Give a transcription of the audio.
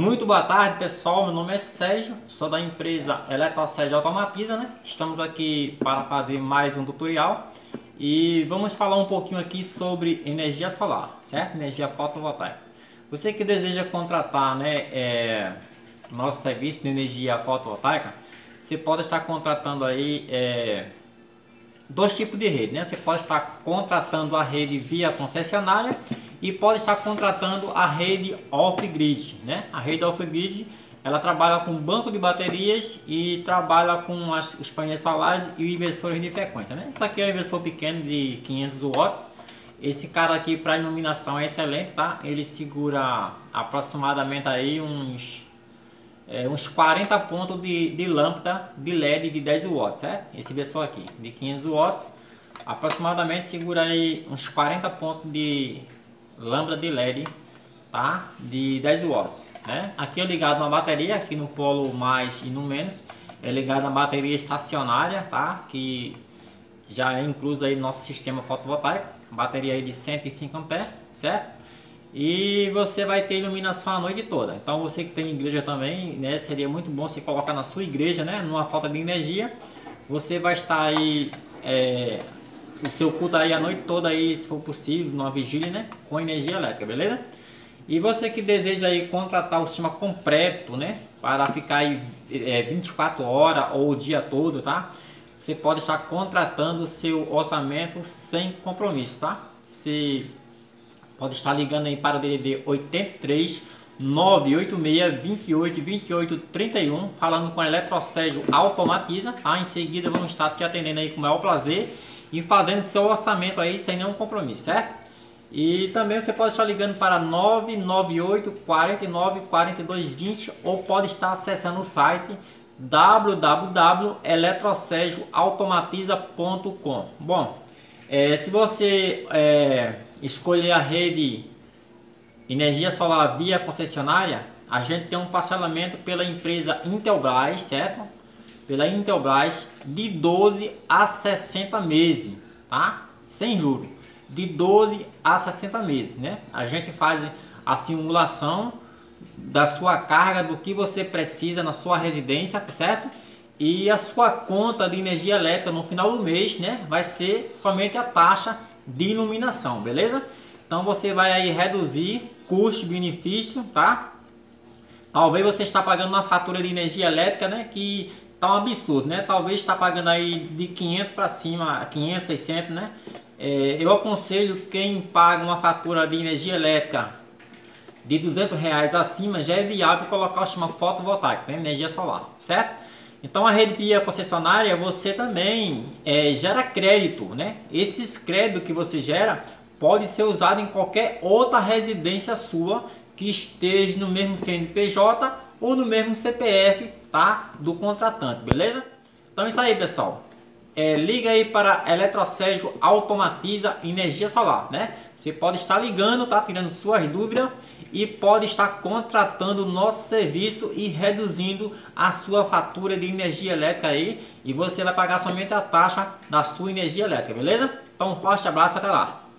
Muito boa tarde pessoal, meu nome é Sérgio, sou da empresa Eletrosérgio Automatiza, né? Estamos aqui para fazer mais um tutorial e vamos falar um pouquinho aqui sobre energia solar, certo? Energia fotovoltaica. Você que deseja contratar, né, é, nosso serviço de energia fotovoltaica, você pode estar contratando aí é, dois tipos de rede, né? Você pode estar contratando a rede via concessionária e pode estar contratando a rede off-grid. Né? A rede off-grid ela trabalha com banco de baterias e trabalha com as, os painéis solares e inversores de frequência. Né? Esse aqui é um inversor pequeno de 500 watts. Esse cara aqui para iluminação é excelente, tá? Ele segura aproximadamente aí uns é, uns 40 pontos de, de lâmpada de LED de 10 watts, certo? Esse inversor aqui de 500 watts aproximadamente segura aí uns 40 pontos de lâmpada de LED, tá? De 10 watts, né? Aqui é ligado uma bateria, aqui no polo mais e no menos, é ligado a bateria estacionária, tá? Que já é incluso aí no nosso sistema fotovoltaico, bateria aí de 105 amperes, certo? E você vai ter iluminação a noite toda. Então você que tem igreja também, né, seria muito bom você colocar na sua igreja, né, numa falta de energia, você vai estar aí é, o seu culto aí a noite toda aí, se for possível, numa vigília, né? Com energia elétrica, beleza? E você que deseja aí contratar o sistema completo, né? Para ficar aí é, 24 horas ou o dia todo, tá? Você pode estar contratando o seu orçamento sem compromisso, tá? Você pode estar ligando aí para o DDD 83 986 28 28 31 falando com a Eletrocégio Automatiza, tá? Em seguida vamos estar te atendendo aí com o maior prazer e fazendo seu orçamento aí sem nenhum compromisso, certo? E também você pode estar ligando para 998 49 42 20 ou pode estar acessando o site www.eletrosergioautomatiza.com Bom, é, se você é, escolher a rede energia solar via concessionária, a gente tem um parcelamento pela empresa Intelbras, certo? Pela Intelbras de 12 a 60 meses, tá? Sem juro, de 12 a 60 meses, né? A gente faz a simulação da sua carga, do que você precisa na sua residência, certo? E a sua conta de energia elétrica no final do mês, né? Vai ser somente a taxa de iluminação, beleza? Então você vai aí reduzir custo-benefício, tá? Talvez você está pagando uma fatura de energia elétrica, né? Que tá um absurdo, né? Talvez está pagando aí de 500 para cima, 500, 600, né? É, eu aconselho quem paga uma fatura de energia elétrica de 200 reais acima, já é viável colocar o sistema fotovoltaico, né? energia solar, certo? Então a rede via concessionária você também é, gera crédito, né? Esses créditos que você gera pode ser usado em qualquer outra residência sua que esteja no mesmo CNPJ ou no mesmo CPF tá? Do contratante, beleza? Então é isso aí, pessoal. É, liga aí para Eletrocégio Automatiza Energia Solar, né? Você pode estar ligando, tá? Tirando suas dúvidas e pode estar contratando nosso serviço e reduzindo a sua fatura de energia elétrica aí e você vai pagar somente a taxa da sua energia elétrica, beleza? Então forte abraço, até lá!